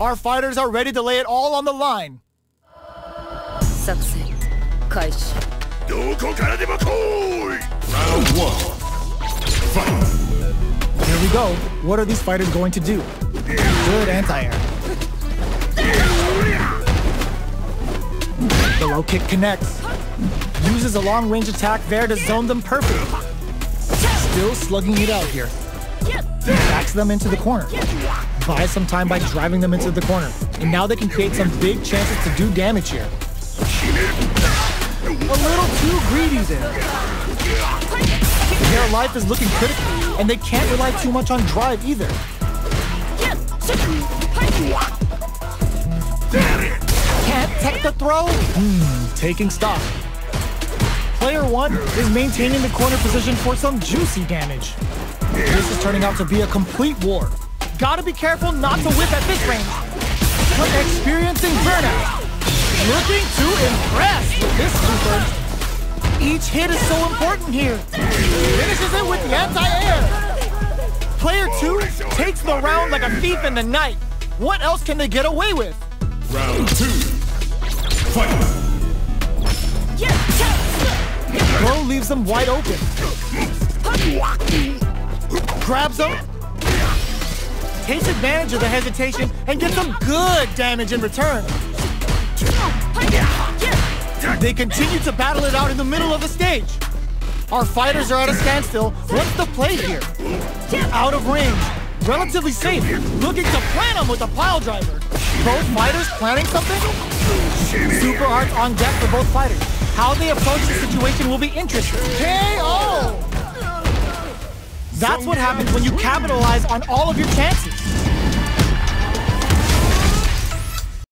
Our fighters are ready to lay it all on the line. 作戦開始どこからでも来い Round one. Fight. Here we go. What are these fighters going to do? Good anti-air. The low kick connects. Uses a long-range attack there to zone them perfectly. Still slugging it out here. Backs them into the corner. Buys some time by driving them into the corner. And now they can create some big chances to do damage here. A little too greedy there. Their life is looking critical, and they can't rely too much on drive either. Can't tech the throw? Hmm, taking stock. Player one is maintaining the corner position for some juicy damage. This is turning out to be a complete war. Gotta be careful not to whiff at this range. But experiencing burnout. Looking to impress with this super. Each hit is so important here. Finishes it with the anti-air. Player two takes the round like a thief in the night. What else can they get away with? Round two. Fight. Them wide open. Grabs them. Takes advantage of the hesitation and gets some good damage in return. They continue to battle it out in the middle of the stage. Our fighters are at a standstill. What's the play here? Out of range. Relatively safe. Looking to plant him with a pile driver. Both fighters planning something? Super arts on deck for both fighters. How they approach the situation will be interesting. KO! That's what happens when you capitalize on all of your chances.